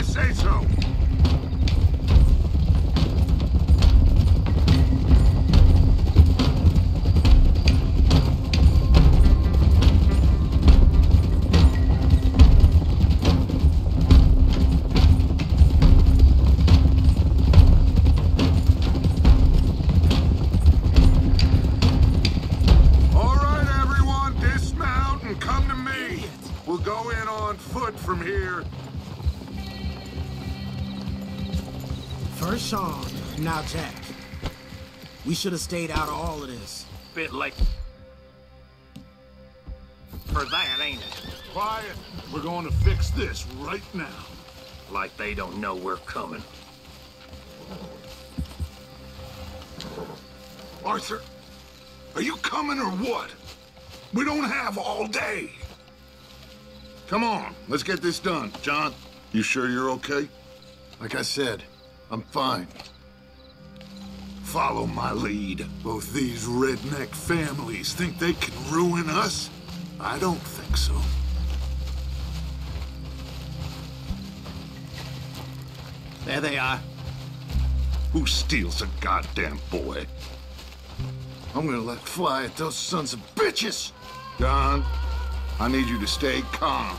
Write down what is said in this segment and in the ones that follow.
I say so. Should have stayed out of all of this. Bit late. For that, ain't it? Quiet. We're going to fix this right now. Like they don't know we're coming. Arthur, are you coming or what? We don't have all day. Come on, let's get this done. John, you sure you're okay? Like I said, I'm fine. Follow my lead. Both these redneck families think they can ruin us? I don't think so. There they are. Who steals a goddamn boy? I'm gonna let fly at those sons of bitches! John, I need you to stay calm.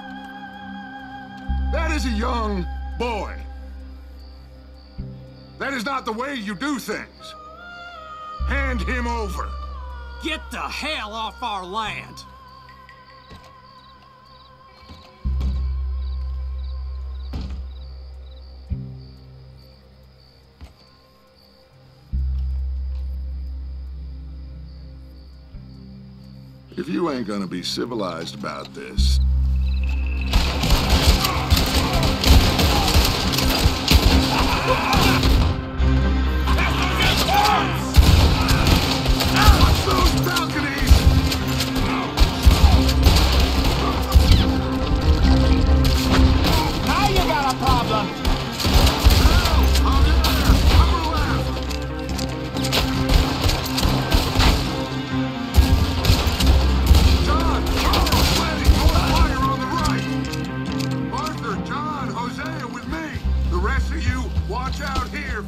is a young boy. That is not the way you do things. Hand him over. Get the hell off our land! If you ain't gonna be civilized about this, Watch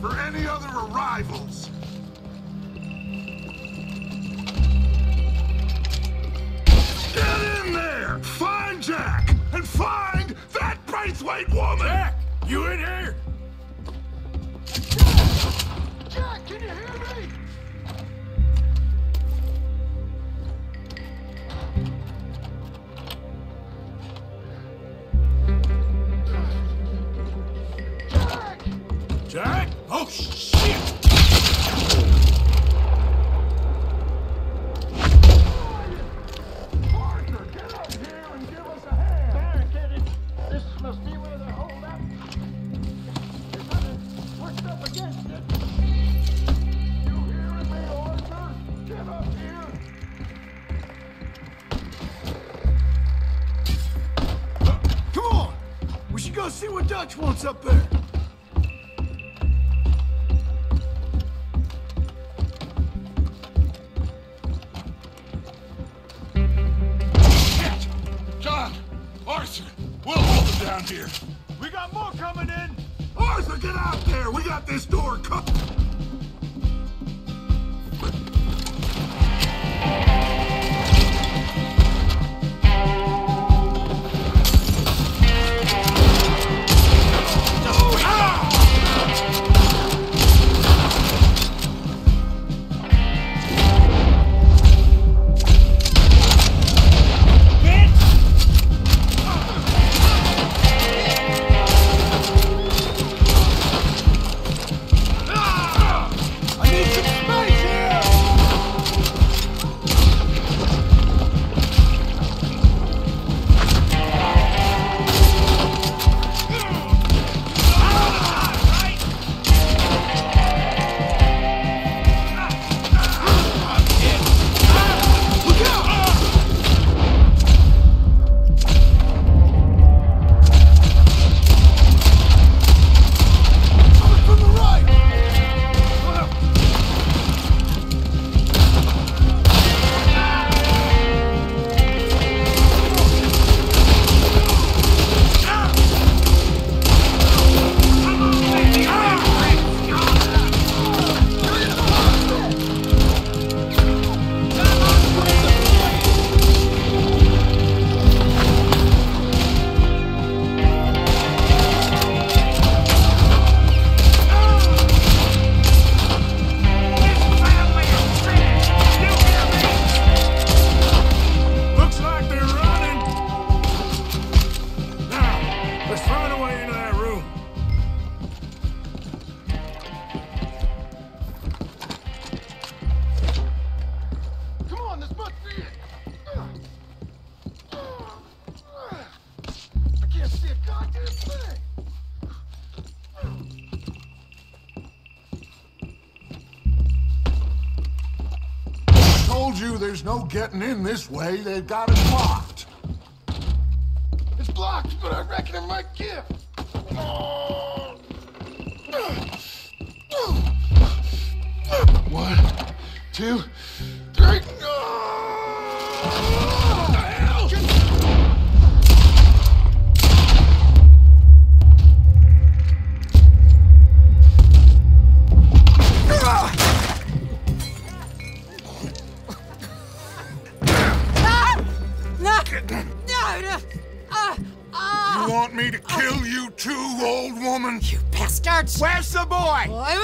for any other arrivals. Get in there! Find Jack! And find that Braithwaite woman! Jack! You in here? Jack, can you hear me? Oh, we should go see what Dutch wants up there. Told you there's no getting in this way. They've got it blocked. It's blocked, but I reckon it might give. One, two, Where's the boy? Boy,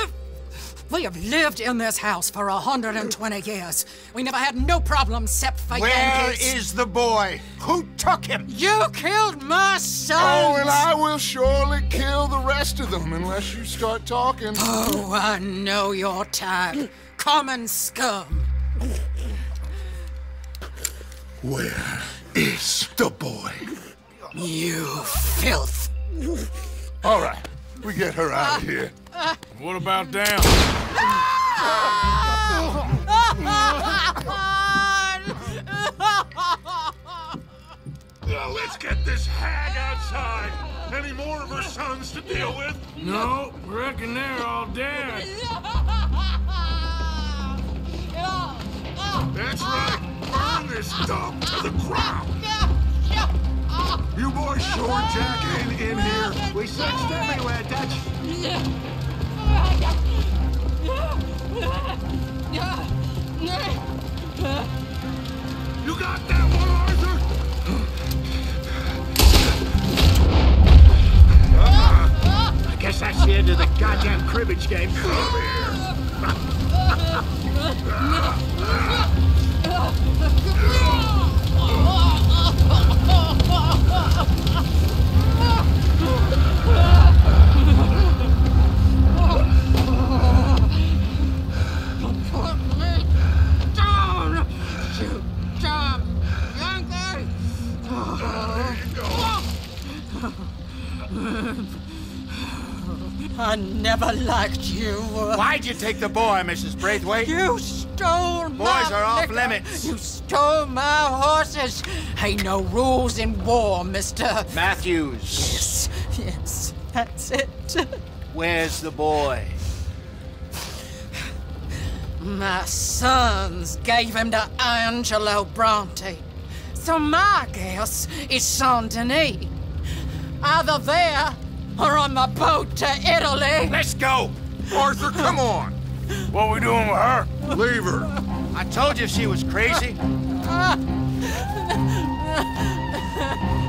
We have lived in this house for 120 years. We never had no problems except for Where Yankees. is the boy? Who took him? You killed my son! Oh, and I will surely kill the rest of them unless you start talking. Oh, I know your type. Common scum. Where is the boy? You filth. All right, we get her out of here. What about down? Now let's get this hag outside. Any more of her sons to deal with? No, reckon they're all dead. That's right. Burn this dump to the ground. You boys short jacking in here. We searched everywhere, Dutch. You got that one, Arthur? I guess that's the end of the goddamn cribbage game. Come here. I never liked you. Why'd you take the boy, Mrs. Braithwaite? You stole my Boys are off liquor. limits. You stole my horses. Ain't no rules in war, mister. Matthews, Yes, yes, that's it. where's the boy? My sons gave him to Angelo Bronte. So my guess is Saint Denis. Either there or on the boat to Italy. Let's go! Arthur, come on. What we doing with her? Leave her. I told you she was crazy.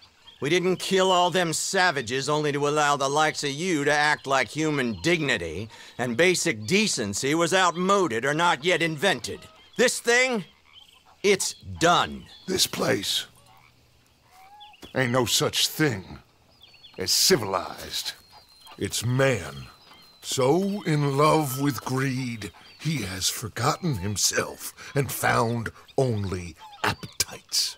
We didn't kill all them savages only to allow the likes of you to act like human dignity and basic decency was outmoded or not yet invented. This thing, it's done. This place ain't no such thing as civilized. It's man. So in love with greed, he has forgotten himself and found only appetites.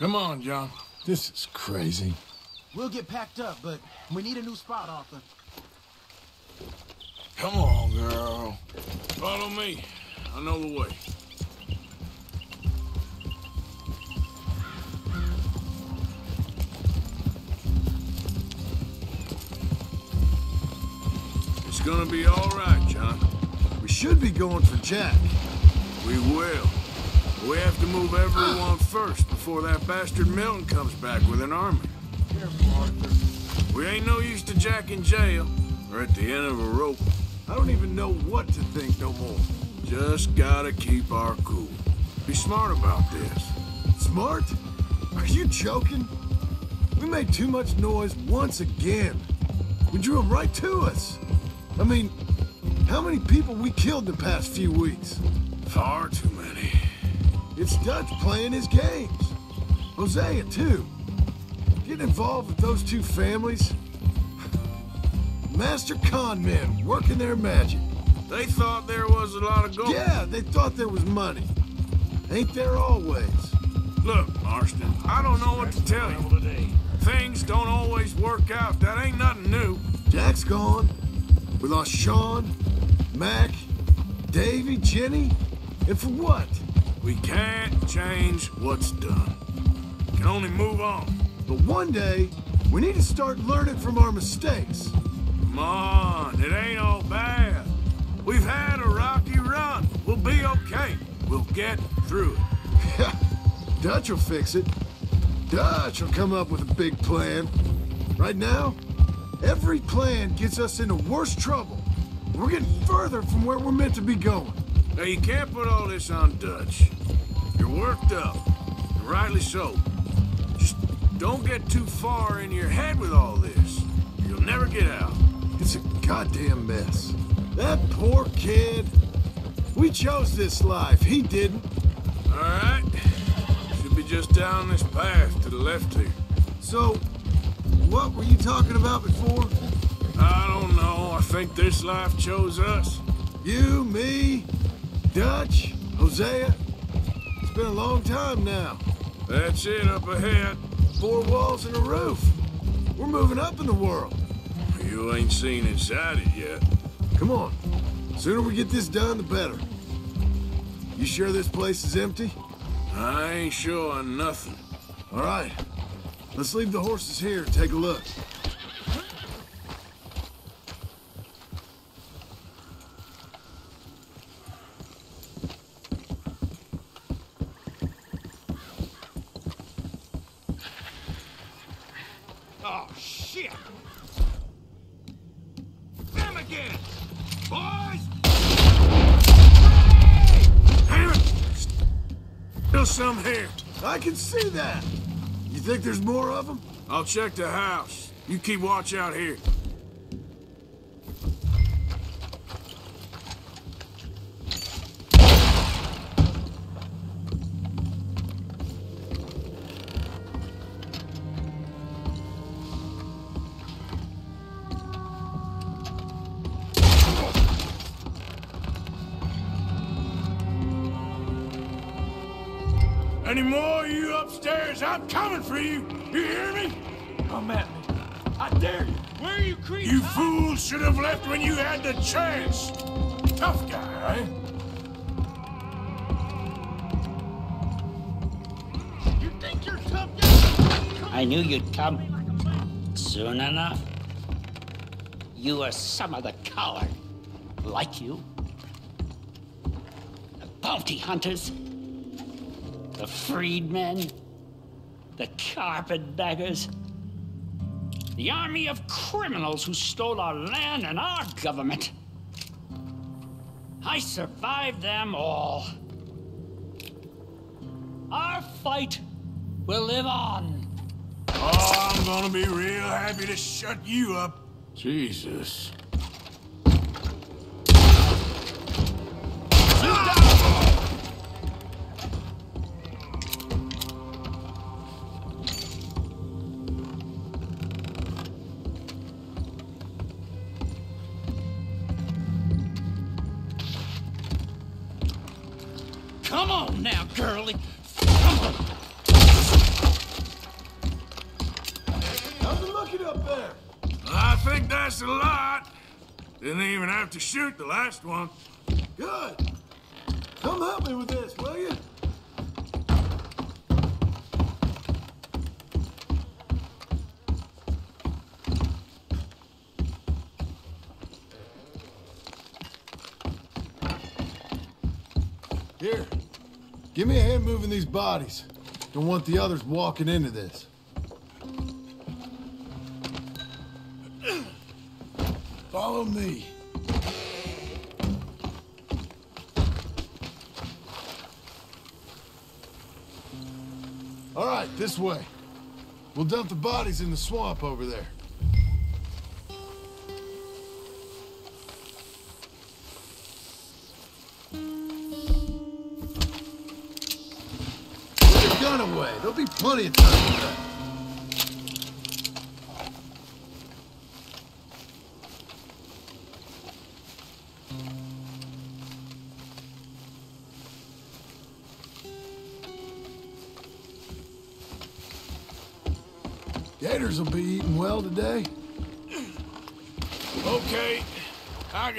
Come on, John. This is crazy. We'll get packed up, but we need a new spot, Arthur. Come on, girl. Follow me. I know the way. It's gonna be all right, John. We should be going for Jack. We will. We have to move everyone first before that bastard Milton comes back with an army. We ain't no use to Jack in jail or at the end of a rope. I don't even know what to think no more. Just gotta keep our cool. Be smart about this. Smart? Are you joking? We made too much noise once again. We drew them right to us. I mean, how many people we killed the past few weeks? Far too many. It's Dutch playing his games. Hosea, too. Getting involved with those two families. Master con men working their magic. They thought there was a lot of gold. Yeah, they thought there was money. Ain't there always? Look, Marston, I don't know what to tell you. Things don't always work out. That ain't nothing new. Jack's gone. We lost Sean, Mac, Davey, Jenny. And for what? We can't change what's done. We Can only move on. But one day, we need to start learning from our mistakes. Come on, it ain't all bad. We've had a rocky run. We'll be okay. We'll get through it. Dutch will fix it. Dutch will come up with a big plan. Right now, every plan gets us into worse trouble. We're getting further from where we're meant to be going. Now, you can't put all this on Dutch. You're worked up, and rightly so. Just don't get too far in your head with all this. You'll never get out. It's a goddamn mess. That poor kid. We chose this life. He didn't. All right. Should be just down this path to the left here. So, what were you talking about before? I don't know. I think this life chose us. You, me, Dutch, Hosea. It's been a long time now. That's it up ahead. Four walls and a roof. We're moving up in the world. You ain't seen inside it yet. Come on. Sooner we get this done, the better. You sure this place is empty? I ain't sure on nothing. All right. Let's leave the horses here and take a look. Oh, shit! Them again! Boys! Damn it! Still some here. Can see that. You think there's more of them? I'll check the house. You keep watch out here. Any more you upstairs? I'm coming for you. You hear me? Come at me. I dare you. Where are you creeps? You fools should have left when you had the chance. Tough guy, eh? You think you're tough? Yeah. I knew you'd come. Soon enough. You are some of the coward. Like you. The bounty hunters. The freedmen. The carpetbaggers. The army of criminals who stole our land and our government. I survived them all. Our fight will live on. Oh, I'm gonna be real happy to shut you up. Jesus. Up there? I think that's a lot. Didn't even have to shoot the last one. Good. Come help me with this, will you? Here. Give me a hand moving these bodies. Don't want the others walking into this. Follow me. All right, this way. We'll dump the bodies in the swamp over there. Put your gun away. There'll be plenty of time for that.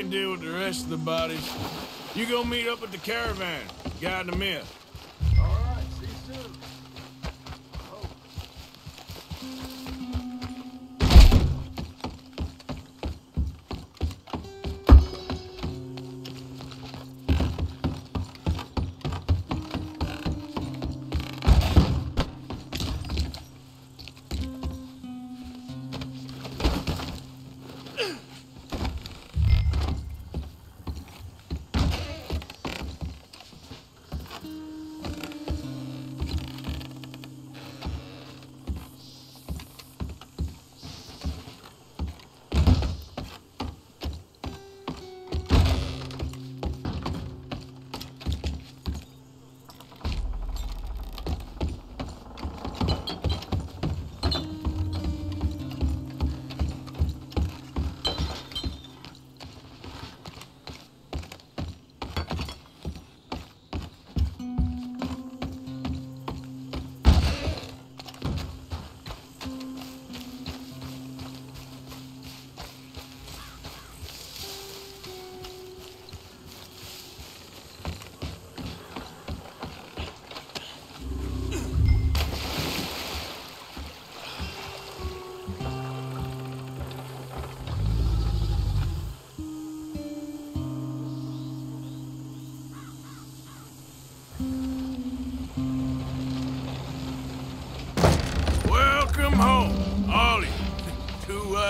Can deal with the rest of the bodies. You go meet up with the caravan. Them in. All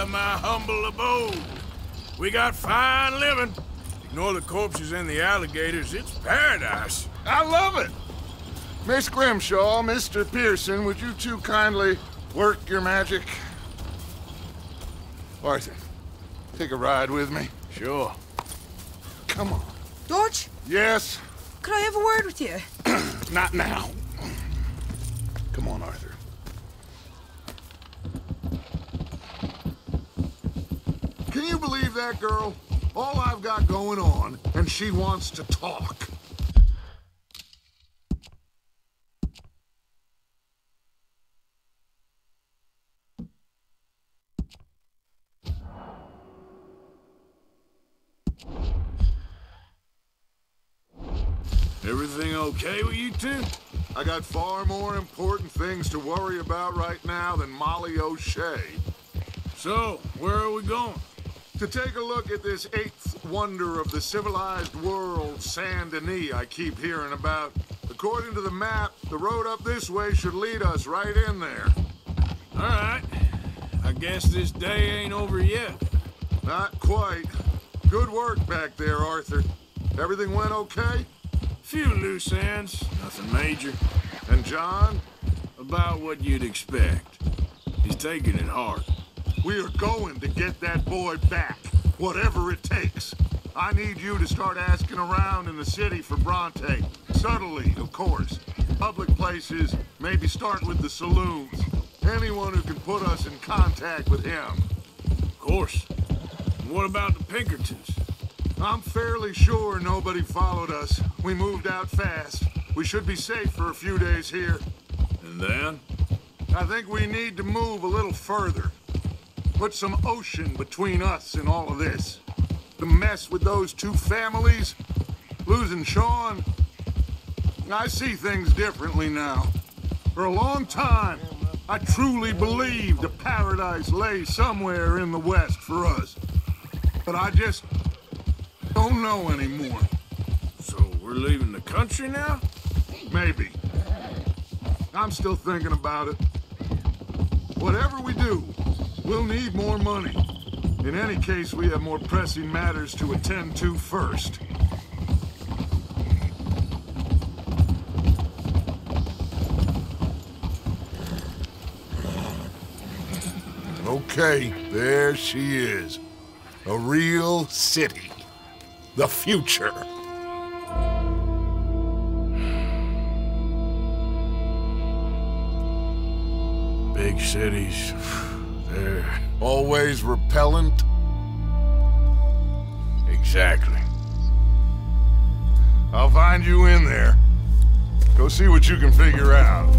my humble abode. We got fine living. Ignore the corpses and the alligators. It's paradise. I love it. Miss Grimshaw, Mr. Pearson, would you two kindly work your magic? Arthur, take a ride with me. Sure. Come on. George? Yes? could I have a word with you? Not now. Come on, Arthur. Can you believe that girl? All I've got going on, and she wants to talk. Everything okay with you two? I got far more important things to worry about right now than Molly O'Shea. So, where are we going? To take a look at this eighth wonder of the civilized world, Saint Denis, I keep hearing about. According to the map, the road up this way should lead us right in there. All right. I guess this day ain't over yet. Not quite. Good work back there, Arthur. Everything went okay? Few loose ends, nothing major. And John? About what you'd expect. He's taking it hard. We are going to get that boy back, whatever it takes. I need you to start asking around in the city for Bronte. Subtly, of course. Public places, maybe start with the saloons. Anyone who can put us in contact with him. Of course. And what about the Pinkertons? I'm fairly sure nobody followed us. We moved out fast. We should be safe for a few days here. And then? I think we need to move a little further. Put some ocean between us and all of this. The mess with those two families, losing Sean. I see things differently now. For a long time, I truly believed a paradise lay somewhere in the west for us. But I just don't know anymore. So we're leaving the country now? Maybe. I'm still thinking about it. Whatever we do, we'll need more money. In any case, we have more pressing matters to attend to first. Okay, there she is. A real city. The future. Big cities. Always repellent. exactly. I'll find you in there. Go see what you can figure out.